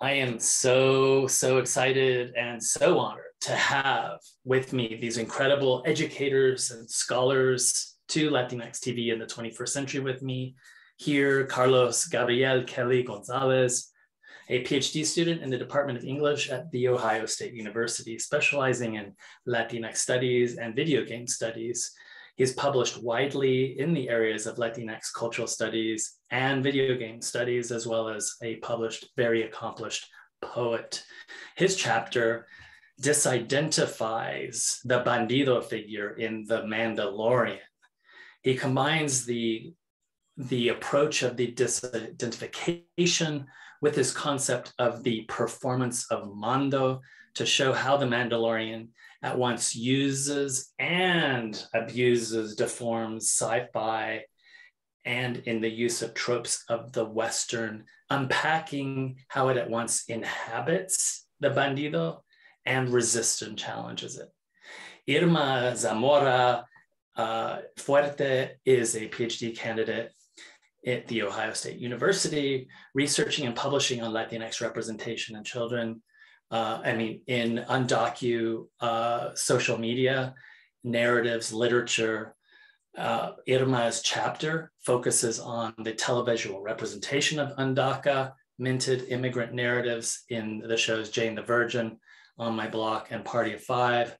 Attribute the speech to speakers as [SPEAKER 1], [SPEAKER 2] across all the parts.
[SPEAKER 1] I am so, so excited and so honored to have with me these incredible educators and scholars to Latinx TV in the 21st century with me. Here, Carlos Gabriel Kelly Gonzalez, a PhD student in the Department of English at The Ohio State University, specializing in Latinx studies and video game studies. He's published widely in the areas of Latinx cultural studies and video game studies, as well as a published, very accomplished poet. His chapter disidentifies the bandido figure in The Mandalorian. He combines the, the approach of the disidentification with his concept of the performance of Mando to show how the Mandalorian at once uses and abuses, deforms sci-fi and in the use of tropes of the Western, unpacking how it at once inhabits the bandido and resists and challenges it. Irma Zamora uh, Fuerte is a PhD candidate at The Ohio State University, researching and publishing on Latinx representation in children uh, I mean, in undocu uh, social media, narratives, literature, uh, Irma's chapter focuses on the televisual representation of Undaca, minted immigrant narratives in the shows Jane the Virgin, On My Block, and Party of Five,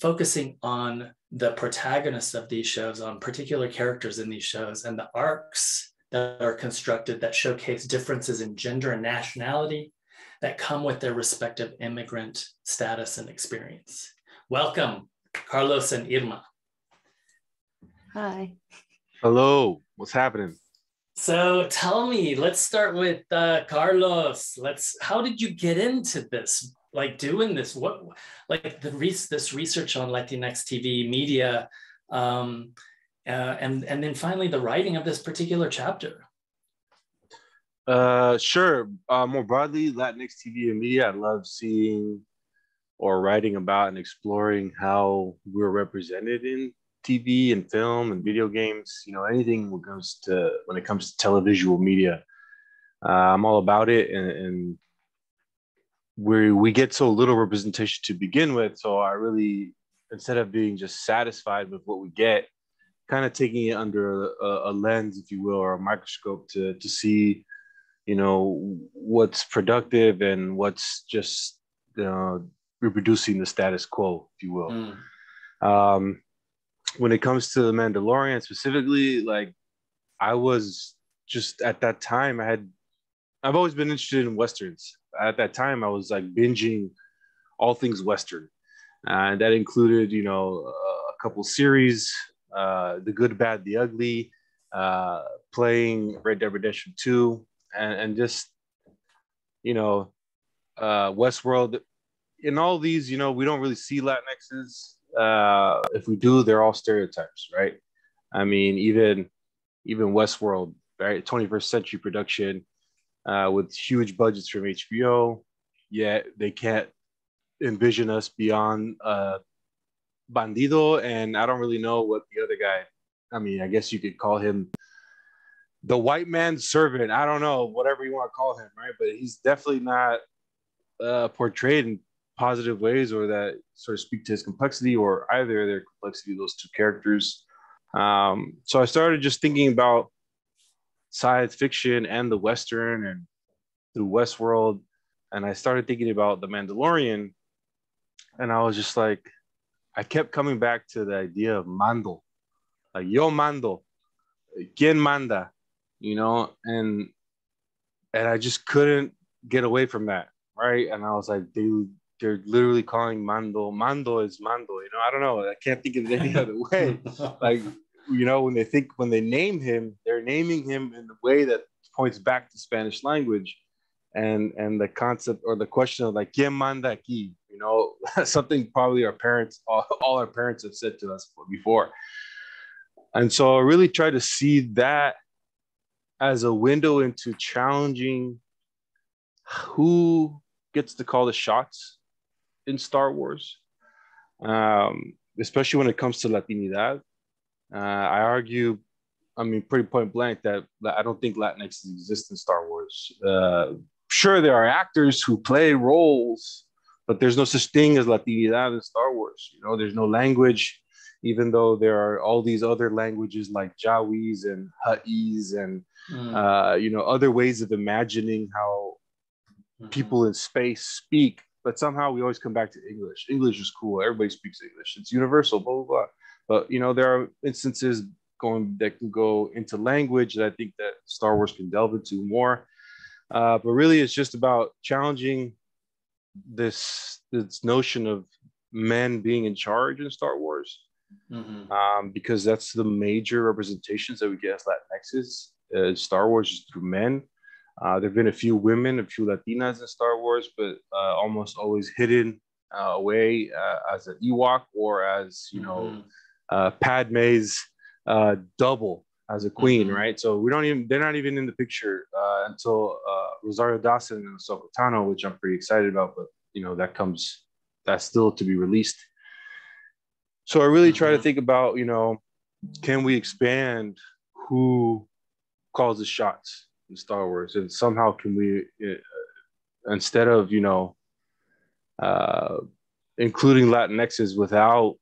[SPEAKER 1] focusing on the protagonists of these shows, on particular characters in these shows, and the arcs that are constructed that showcase differences in gender and nationality, that come with their respective immigrant status and experience. Welcome, Carlos and Irma.
[SPEAKER 2] Hi.
[SPEAKER 3] Hello, what's happening?
[SPEAKER 1] So tell me, let's start with uh, Carlos. Let's. How did you get into this? Like doing this? What, like the re- this research on Latinx TV media, um, uh, and and then finally the writing of this particular chapter.
[SPEAKER 3] Uh, sure. Uh, more broadly, Latinx TV and media. I love seeing or writing about and exploring how we're represented in TV and film and video games. You know, anything when comes to when it comes to televisual media, uh, I'm all about it. And, and we we get so little representation to begin with. So I really, instead of being just satisfied with what we get, kind of taking it under a, a lens, if you will, or a microscope to to see you know what's productive and what's just uh, reproducing the status quo if you will mm. um, when it comes to the mandalorian specifically like i was just at that time i had i've always been interested in westerns at that time i was like binging all things western and that included you know a couple series uh, the good bad the ugly uh, playing red dead redemption 2 and, and just you know uh, Westworld. In all these, you know, we don't really see Latinxes. Uh, if we do, they're all stereotypes, right? I mean, even even Westworld, right? 21st century production uh, with huge budgets from HBO, yet they can't envision us beyond uh, Bandido. And I don't really know what the other guy. I mean, I guess you could call him the white man's servant. I don't know, whatever you want to call him, right? But he's definitely not uh, portrayed in positive ways or that sort of speak to his complexity or either their complexity, those two characters. Um, so I started just thinking about science fiction and the Western and through Westworld. And I started thinking about The Mandalorian. And I was just like, I kept coming back to the idea of Mando, like yo mando, quien manda, you know, and and I just couldn't get away from that, right? And I was like, they they're literally calling Mando. Mando is Mando, you know. I don't know. I can't think of it any other way. like, you know, when they think when they name him, they're naming him in the way that points back to Spanish language, and and the concept or the question of like ¿Quién manda aquí? You know, something probably our parents, all, all our parents have said to us before. And so I really try to see that as a window into challenging who gets to call the shots in Star Wars, um, especially when it comes to Latinidad. Uh, I argue, I mean, pretty point blank that, that I don't think Latinx exists in Star Wars. Uh, sure there are actors who play roles, but there's no such thing as Latinidad in Star Wars. You know, there's no language, even though there are all these other languages like Jawaese and Huttese and mm. uh, you know other ways of imagining how mm-hmm. people in space speak. But somehow we always come back to English. English is cool. Everybody speaks English. It's universal. Blah blah blah. But you know there are instances going that can go into language that I think that Star Wars can delve into more. Uh, but really, it's just about challenging this this notion of men being in charge in Star Wars, mm-hmm. um, because that's the major representations that we get as Latinxes. Uh, Star Wars is through men. Uh, there have been a few women, a few Latinas in Star Wars, but uh, almost always hidden uh, away uh, as an Ewok or as you know mm-hmm. Uh, Padme's double as a queen, mm-hmm. right? So we don't even they're not even in the picture until Rosario Dawson and Ahsoka Tano, which I'm pretty excited about, but you know that comes that's still to be released. So I really try to mm-hmm. think about, you know, can we expand who calls the shots in Star Wars, and somehow can we, uh, instead of you know, uh, including Latinxes without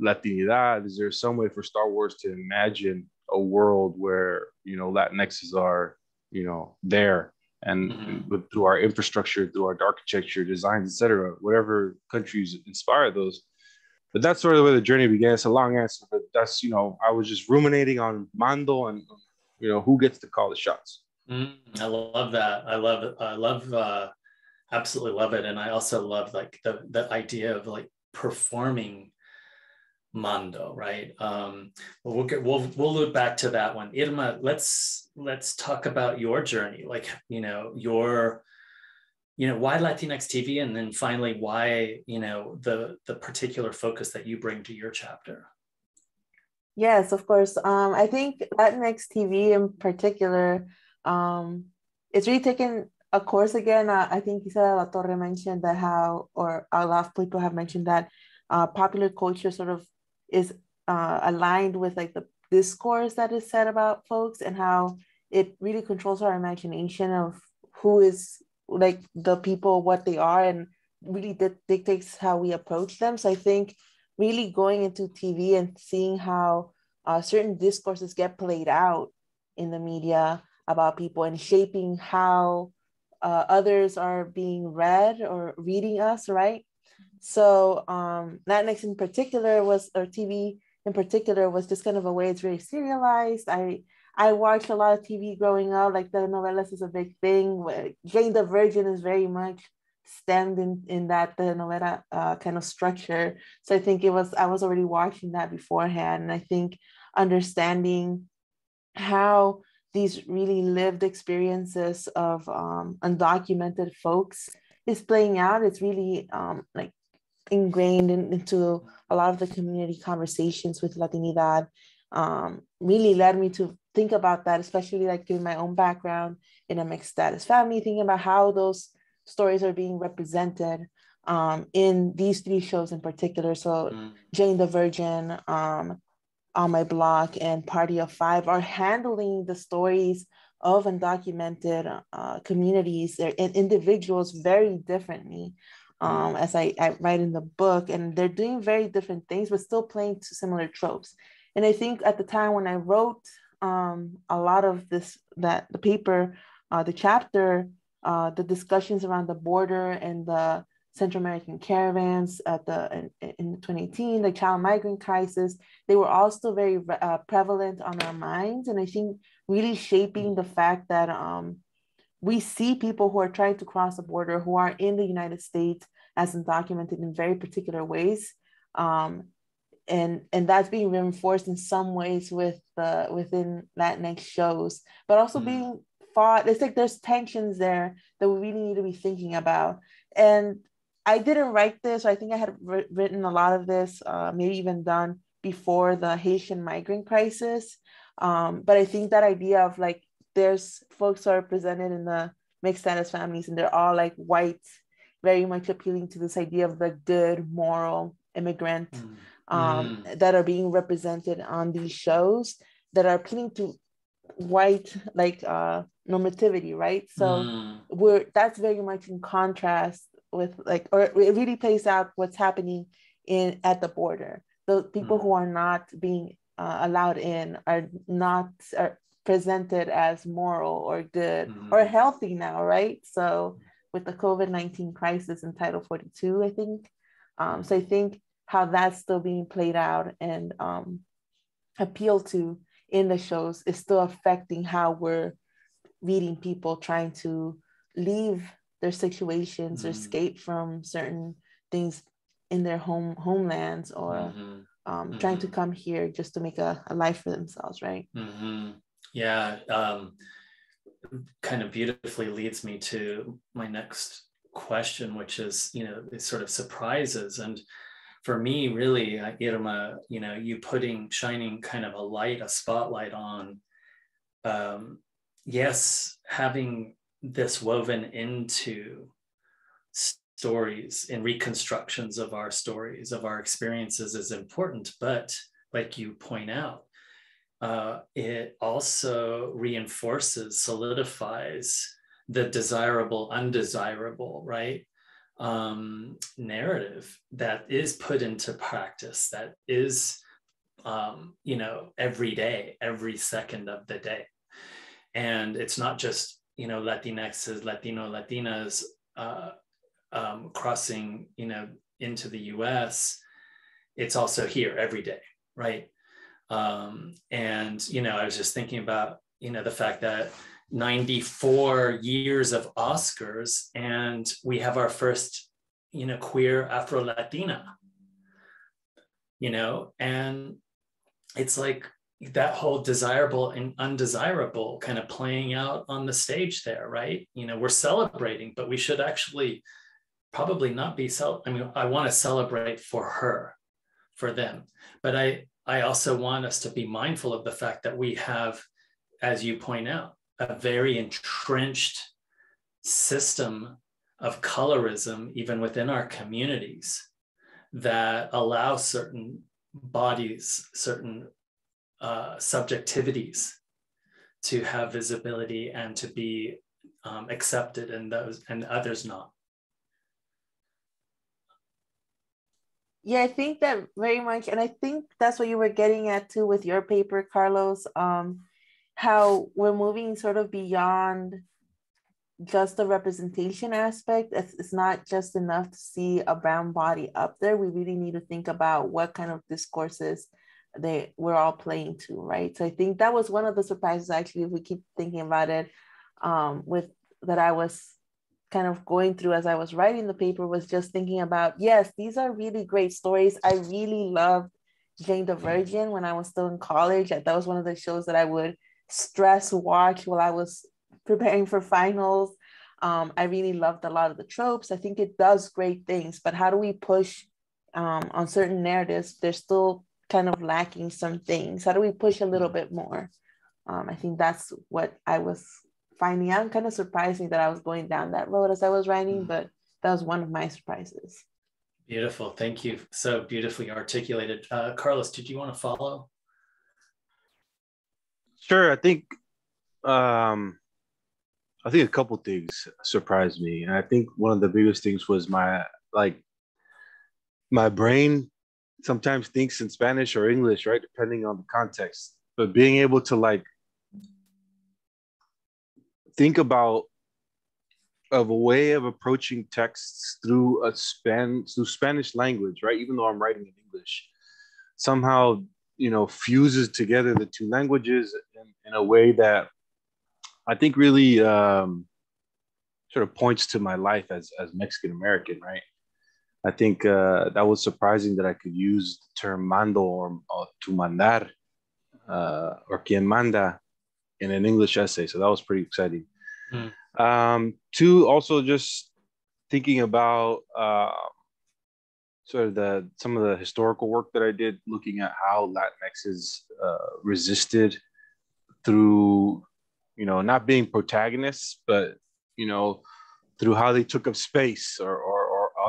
[SPEAKER 3] Latinidad, is there some way for Star Wars to imagine a world where you know Latinxes are, you know, there and mm-hmm. with, through our infrastructure, through our architecture, designs, etc., whatever countries inspire those. But that's sort of where the journey began. It's a long answer, but that's you know I was just ruminating on Mando and you know who gets to call the shots.
[SPEAKER 1] Mm, I love that. I love. I love uh, absolutely love it, and I also love like the the idea of like performing Mando, right? Um, we'll get we'll we'll loop back to that one. Irma, let's let's talk about your journey, like you know your, you know why Latinx TV, and then finally why you know the the particular focus that you bring to your chapter.
[SPEAKER 2] Yes, of course. Um, I think Latinx TV in particular, um, it's really taken a course again. Uh, I think Isabel La Torre mentioned that how, or a lot of people have mentioned that uh, popular culture sort of is uh, aligned with like the discourse that is said about folks and how it really controls our imagination of who is like the people what they are and really di- dictates how we approach them so i think really going into tv and seeing how uh, certain discourses get played out in the media about people and shaping how uh, others are being read or reading us right so um, Latinx in particular was, or TV in particular was just kind of a way it's very serialized. I I watched a lot of TV growing up, like the telenovelas is a big thing. Jane the Virgin is very much stemmed in, in that telenovela uh, kind of structure. So I think it was, I was already watching that beforehand. And I think understanding how these really lived experiences of um, undocumented folks is playing out, it's really um, like ingrained in, into a lot of the community conversations with Latinidad um, really led me to think about that, especially like given my own background in a mixed status family, thinking about how those stories are being represented um, in these three shows in particular. So mm. Jane the Virgin, um, On My Block, and Party of Five are handling the stories of undocumented uh, communities and individuals very differently um, as I, I write in the book, and they're doing very different things, but still playing to similar tropes. And I think at the time when I wrote um, a lot of this, that the paper, uh, the chapter, uh, the discussions around the border and the Central American caravans at the in, in 2018, the child migrant crisis, they were all still very uh, prevalent on our minds. And I think really shaping the fact that um, we see people who are trying to cross the border who are in the United States as undocumented in very particular ways. Um, and, and that's being reinforced in some ways with the within Latinx shows, but also mm. being fought. It's like there's tensions there that we really need to be thinking about. And I didn't write this, I think I had written a lot of this, uh, maybe even done before the Haitian migrant crisis. Um, but I think that idea of like there's folks who are presented in the mixed status families and they're all like white, very much appealing to this idea of the good, moral immigrant mm. Um, mm. that are being represented on these shows that are appealing to white, like uh, normativity, right? So mm. we're that's very much in contrast with like, or it really plays out what's happening in at the border. The people mm. who are not being uh, allowed in are not are presented as moral or good mm. or healthy now, right? So with the COVID nineteen crisis in Title Forty Two, I think. Um, so I think how that's still being played out and um, appealed to in the shows is still affecting how we're reading people trying to leave their situations mm-hmm. or escape from certain things in their home homelands or mm-hmm. Um, trying to mm-hmm. come here just to make a, a life for themselves right
[SPEAKER 1] mm-hmm. yeah um, kind of beautifully leads me to my next question which is you know it sort of surprises and for me, really, uh, Irma, you know, you putting shining kind of a light, a spotlight on, um, yes, having this woven into stories and reconstructions of our stories, of our experiences is important. But like you point out, uh, it also reinforces, solidifies the desirable, undesirable, right? um, narrative that is put into practice, that is, um, you know, every day, every second of the day. And it's not just, you know, Latinx's, Latino, Latinas uh, um, crossing, you know, into the US. It's also here every day, right? Um, and, you know, I was just thinking about, you know, the fact that 94 years of Oscars, and we have our first, you know, queer Afro Latina, you know, and it's like that whole desirable and undesirable kind of playing out on the stage there, right? You know, we're celebrating, but we should actually probably not be cel. I mean, I want to celebrate for her, for them, but I I also want us to be mindful of the fact that we have, as you point out, a very entrenched system of colorism, even within our communities, that allow certain bodies, certain uh, subjectivities to have visibility and to be um, accepted and those and others not.
[SPEAKER 2] Yeah, I think that very much, and I think that's what you were getting at too with your paper, Carlos. Um, how we're moving sort of beyond just the representation aspect. It's, it's not just enough to see a brown body up there. We really need to think about what kind of discourses they we're all playing to, right? So I think that was one of the surprises actually, if we keep thinking about it, um, with that I was kind of going through as I was writing the paper was just thinking about, yes, these are really great stories. I really loved Jane the Virgin when I was still in college. That was one of the shows that I would stress watch while I was preparing for finals. Um, I really loved a lot of the tropes. I think it does great things, but how do we push um, on certain narratives? They're still kind of lacking some things. How do we push a little bit more? Um, I think that's what I was finding out. Kind of surprising that I was going down that road as I was writing, mm. but that was one of my surprises.
[SPEAKER 1] Beautiful. Thank you. So beautifully articulated. Uh, Carlos, did you want to follow?
[SPEAKER 3] Sure. I think um, I think a couple things surprised me, and I think one of the biggest things was my like my brain sometimes thinks in Spanish or English, right, depending on the context. But being able to like think about of a way of approaching texts through a span through Spanish language, right? Even though I'm writing in English, somehow you know fuses together the two languages in, in a way that I think really um, sort of points to my life as as Mexican American, right? I think uh, that was surprising that I could use the term mando or, or to mandar uh, or quien manda in an English essay. So that was pretty exciting. Mm. Um, two, also just thinking about uh, sort of the some of the historical work that I did, looking at how Latinx is uh, resisted through, you know, not being protagonists, but you know, through how they took up space or, or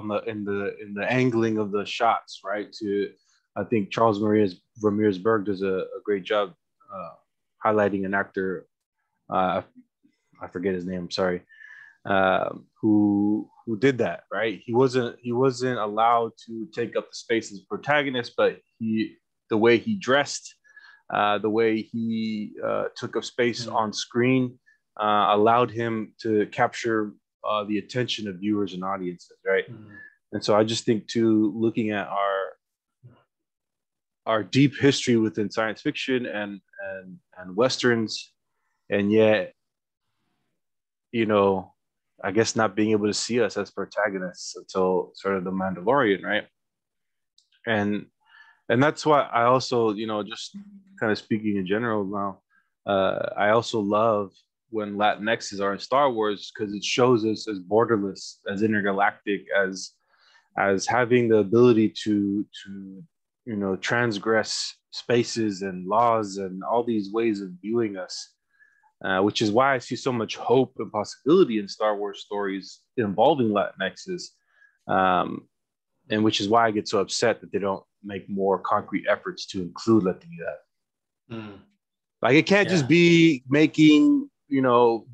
[SPEAKER 3] on the in the in the angling of the shots, right? To I think Charles Marias Ramirez Berg does a, a great job uh, highlighting an actor. Uh, I forget his name. Sorry, um, who who did that. Right, he wasn't he wasn't allowed to take up the space as a protagonist, but he the way he dressed, uh, the way he uh, took up space mm-hmm. on screen, uh, allowed him to capture uh, the attention of viewers and audiences. Right, mm-hmm. and so I just think too, looking at our our deep history within science fiction and and and westerns and yet you know i guess not being able to see us as protagonists until sort of the mandalorian right and and that's why i also you know just kind of speaking in general now uh, i also love when latinx's are in star wars because it shows us as borderless as intergalactic as as having the ability to to you know transgress spaces and laws and all these ways of viewing us uh, which is why i see so much hope and possibility in star wars stories involving latinx's um, and which is why i get so upset that they don't make more concrete efforts to include latina mm. like it can't yeah. just be making you know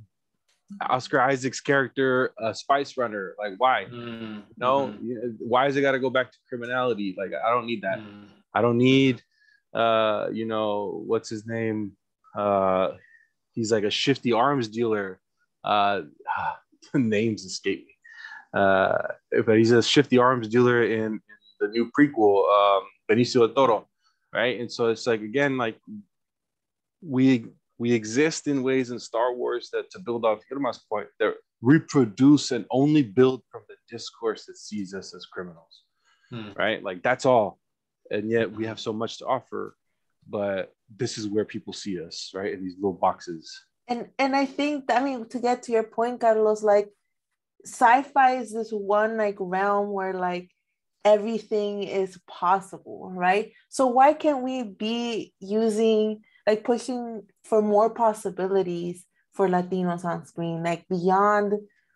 [SPEAKER 3] Oscar Isaac's character, a spice runner. Like, why? Mm, no, mm-hmm. why is it got to go back to criminality? Like, I don't need that. Mm. I don't need, uh, you know, what's his name? Uh, he's like a shifty arms dealer. Uh, names escape me. Uh, but he's a shifty arms dealer in, in the new prequel, um, Benicio del Toro, right? And so it's like again, like we we exist in ways in Star Wars that, to build off Irma's point, that reproduce and only build from the discourse that sees us as criminals, hmm. right? Like that's all. And yet we have so much to offer, but this is where people see us, right? In these little boxes.
[SPEAKER 2] And and I think I mean to get to your point, Carlos, like sci-fi is this one like realm where like everything is possible, right? So why can't we be using like pushing for more possibilities for Latinos on screen, like beyond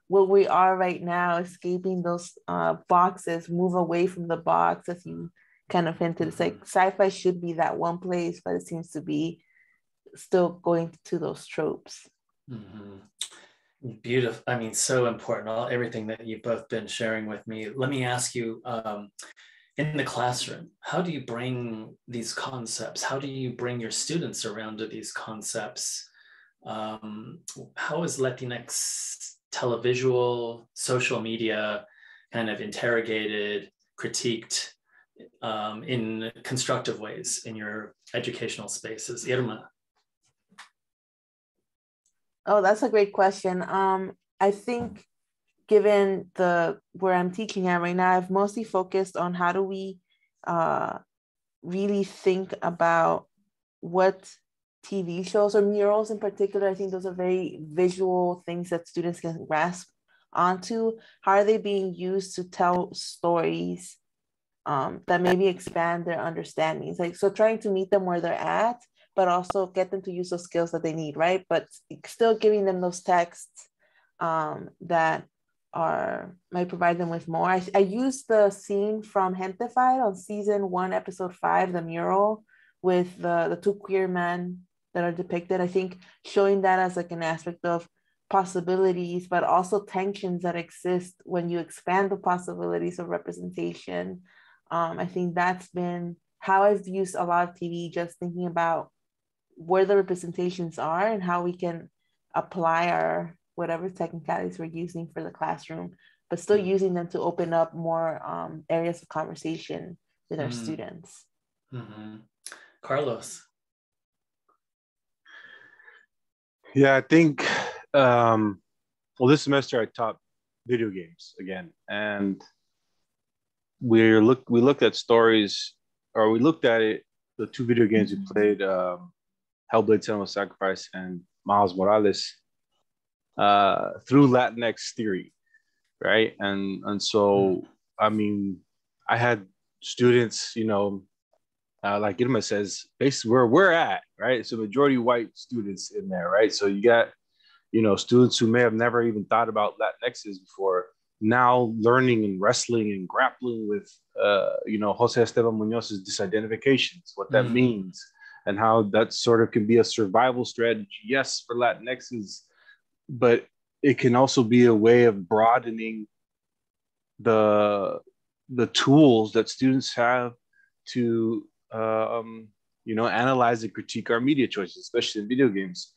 [SPEAKER 2] what we are right now, escaping those uh, boxes, move away from the box, as you kind of hinted. It's like sci-fi should be that one place, but it seems to be still going to those tropes.
[SPEAKER 1] Mm-hmm. Beautiful. I mean, so important. All everything that you've both been sharing with me. Let me ask you. Um, in the classroom? How do you bring these concepts? How do you bring your students around to these concepts? Um, how is latinx televisual social media kind of interrogated critiqued um, in constructive ways in your educational spaces? Irma.
[SPEAKER 2] Oh that's a great question. Um, i think given the where I'm teaching at right now, I've mostly focused on how do we uh, really think about what TV shows or murals in particular. I think those are very visual things that students can grasp onto. How are they being used to tell stories um, that maybe expand their understandings? Like so, trying to meet them where they're at, but also get them to use those skills that they need, right? But still giving them those texts um, that are might provide them with more. I, I used the scene from Gentefied on season one, episode five, the mural with the, the two queer men that are depicted. I think showing that as like an aspect of possibilities, but also tensions that exist when you expand the possibilities of representation. Um, I think that's been how I've used a lot of TV, just thinking about where the representations are and how we can apply our whatever technicalities we're using for the classroom, but still mm-hmm. using them to open up more um, areas of conversation with our mm-hmm. students.
[SPEAKER 1] Mm-hmm. Carlos.
[SPEAKER 3] Yeah, I think, um, well, this semester I taught video games again, and we look we looked at stories, or we looked at it. The two video games we mm-hmm. played, um, Hellblade: Senua's Sacrifice and Miles Morales, uh, through Latinx theory, right? And and so I mean, I had students, you know, uh, like Irma says, basically where we're at, right? So majority white students in there, right? So you got, you know, students who may have never even thought about Latinxes before, now learning and wrestling and grappling with, uh, you know, Jose Esteban Munoz's disidentifications, what that mm. means, and how that sort of can be a survival strategy. Yes, for Latinxes, but it can also be a way of broadening the the tools that students have to um, you know analyze and critique our media choices, especially in video games.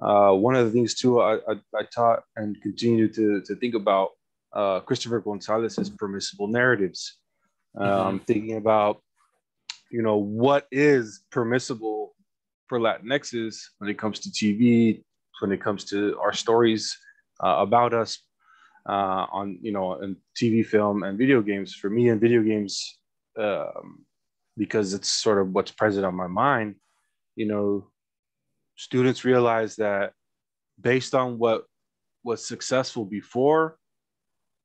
[SPEAKER 3] Uh, one of the things too I, I, I, taught and continue to, to think about uh, Christopher Gonzalez's permissible narratives. Um, mm-hmm. Thinking about you know what is permissible for Latinxes when it comes to TV, when it comes to our stories uh, about us uh, on you know in TV, film, and video games. For me, in video games, um, because it's sort of what's present on my mind. You know, students realize that based on what was successful before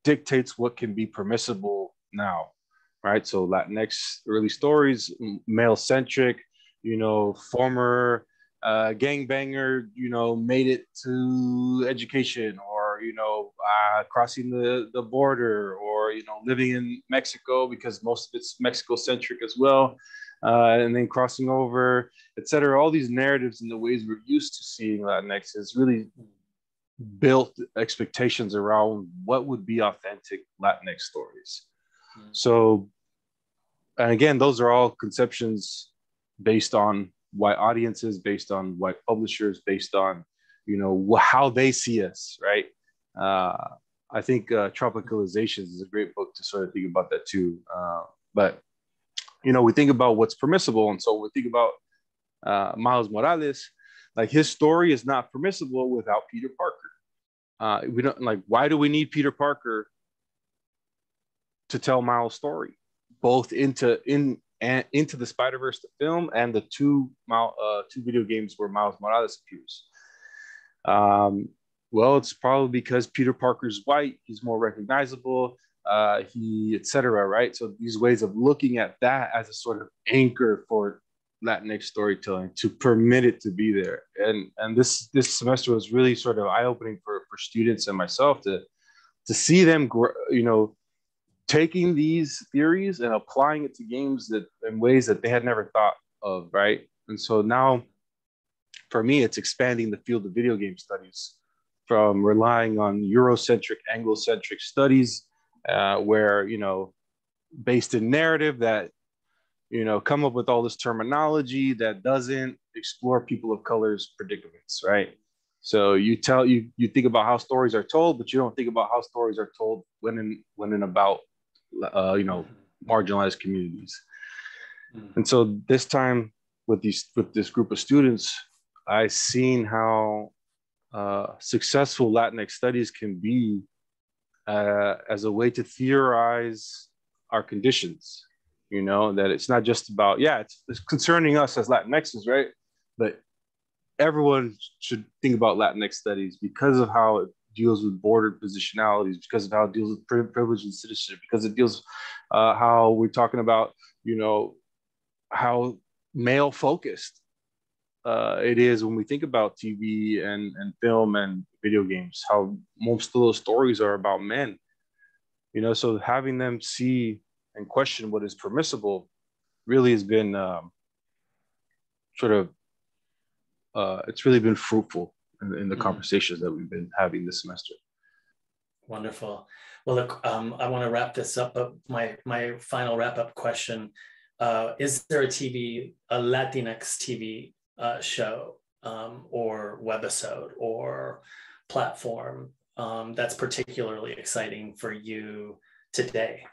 [SPEAKER 3] dictates what can be permissible now right so latinx early stories male centric you know former uh, gangbanger you know made it to education or you know uh, crossing the, the border or you know living in mexico because most of it's mexico centric as well uh, and then crossing over etc all these narratives and the ways we're used to seeing latinx is really built expectations around what would be authentic latinx stories mm-hmm. so and again those are all conceptions based on white audiences, based on why publishers, based on you know how they see us, right? Uh, I think uh, Tropicalizations is a great book to sort of think about that too. Uh, but you know, we think about what's permissible, and so we think about uh, Miles Morales. Like his story is not permissible without Peter Parker. Uh, we don't like. Why do we need Peter Parker to tell Miles' story, both into in and into the Spider Verse, the film, and the two uh, two video games where Miles Morales appears. Um, well, it's probably because Peter Parker's white; he's more recognizable. Uh, he, etc. Right. So these ways of looking at that as a sort of anchor for Latinx storytelling to permit it to be there, and and this this semester was really sort of eye opening for for students and myself to to see them, grow, you know, taking these theories and applying it to games that in ways that they had never thought of, right? And so now, for me, it's expanding the field of video game studies from relying on Eurocentric, Anglocentric studies, uh, where you know, based in narrative that you know come up with all this terminology that doesn't explore people of color's predicaments, right? So you tell you you think about how stories are told, but you don't think about how stories are told when and when and about uh, you know, marginalized communities. Mm. And so this time with these with this group of students, I seen how uh, successful Latinx studies can be uh, as a way to theorize our conditions. You know that it's not just about yeah, it's, it's concerning us as Latinxes, right? But everyone should think about Latinx studies because of how it deals with border positionalities, because of how it deals with privilege and citizenship, because it deals uh, how we're talking about, you know, how male focused uh, it is when we think about TV and, and film and video games, how most of those stories are about men. You know, so having them see and question what is permissible really has been um, sort of, uh, it's really been fruitful in, in the mm conversations that we've been having this semester.
[SPEAKER 1] Wonderful. Well, look, um, I want to wrap this up. But my my final wrap up question: uh, Is there a TV, a Latinx TV uh, show, um, or webisode, or platform um, that's particularly exciting for you today?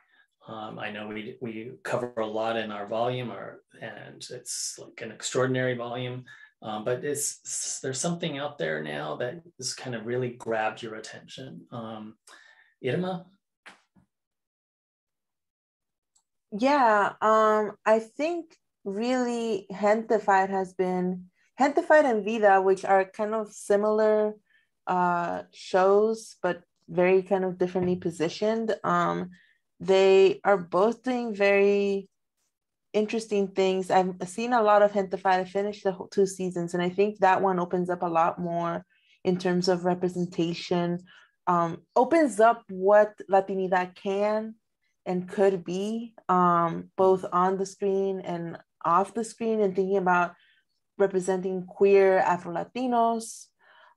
[SPEAKER 1] Um, I know we we cover a lot in our volume, or and it's like an extraordinary volume. Um, but it's there's something out there now that has kind of really grabbed your attention. Um, Irma?
[SPEAKER 2] Yeah, um, I think really Gentefied has been Gentefied and Vida, which are kind of similar uh, shows, but very kind of differently positioned. Um, they are both doing very interesting things. I've seen a lot of Gentefied. I finished the two seasons, and I think that one opens up a lot more in terms of representation. Um, opens up what Latinidad can and could be, um, both on the screen and off the screen, and thinking about representing queer Afro Latinos,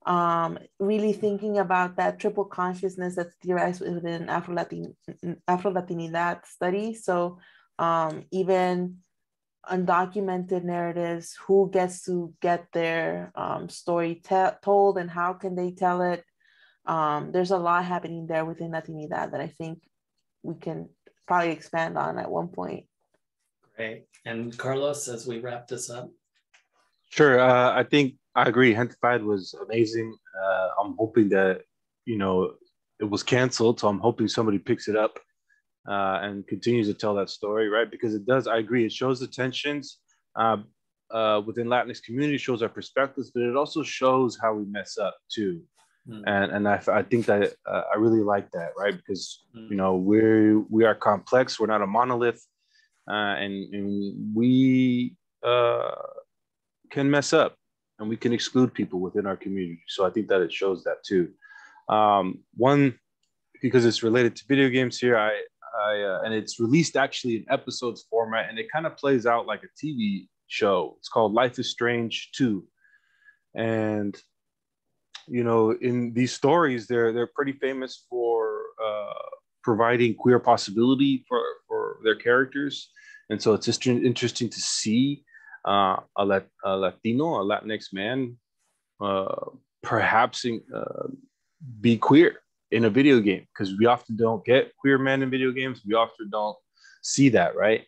[SPEAKER 2] um, really thinking about that triple consciousness that's theorized within Afro Latin Afro Latinidad study. So um, even undocumented narratives, who gets to get their um, story te- told and how can they tell it? Um, there's a lot happening there within Latinidad that I think we can probably expand on at one point.
[SPEAKER 1] Great. And Carlos, as we wrap this up.
[SPEAKER 3] Sure. Uh, I think I agree. Gentefied was amazing. Uh, I'm hoping that, you know, it was canceled. So I'm hoping somebody picks it up uh, and continues to tell that story, right? Because it does, I agree, it shows the tensions uh, uh, within Latinx community, shows our perspectives, but it also shows how we mess up too. Mm. And, and I, I think that uh, I really like that, right? Because, mm. you know, we're, we are complex. We're not a monolith uh, and, and we uh, can mess up and we can exclude people within our community. So I think that it shows that too. Um, one, because it's related to video games here, I, I uh, and it's released actually in episodes format, and it kind of plays out like a TV show. It's called Life is Strange 2. And you know, in these stories, they're they're pretty famous for uh, providing queer possibility for for their characters and so it's just interesting to see uh, a, Lat- a, Latino, a Latinx man, uh, perhaps in, uh, be queer in a video game because we often don't get queer men in video games. We often don't see that, right?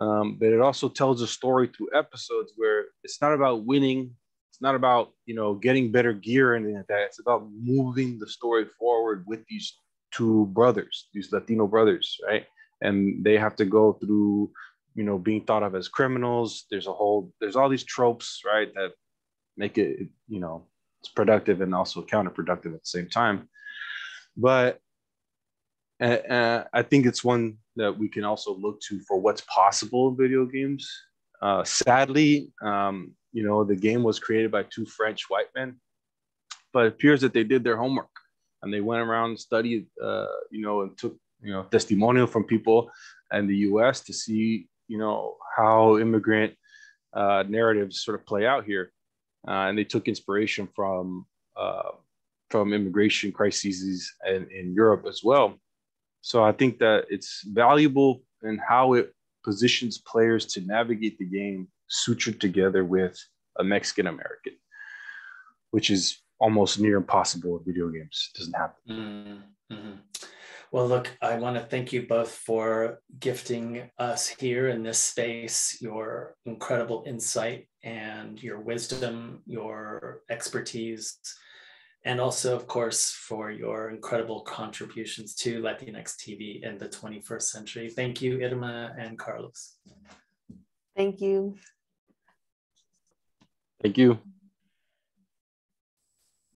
[SPEAKER 3] Um, but it also tells a story through episodes where it's not about winning. It's not about you know getting better gear anything like that. It's about moving the story forward with these two brothers, these Latino brothers, right? And they have to go through you know being thought of as criminals there's a whole there's all these tropes right that make it you know it's productive and also counterproductive at the same time but uh, uh, i think it's one that we can also look to for what's possible in video games. Uh, sadly um, you know the game was created by two french white men but it appears that they did their homework and they went around and studied uh, you know and took you know testimonial from people in the us to see you know how immigrant uh, narratives sort of play out here, uh, and they took inspiration from from immigration crises in, in Europe as well. So I think that it's valuable in how it positions players to navigate the game sutured together with a Mexican American, which is almost near impossible in video games. It doesn't happen. Mm-hmm. mm-hmm.
[SPEAKER 1] Well, look, I want to thank you both for gifting us here in this space your incredible insight and your wisdom, your expertise, and also, of course, for your incredible contributions to Latinx TV in the 21st century. Thank you, Irma and Carlos.
[SPEAKER 2] Thank you.
[SPEAKER 3] Thank you.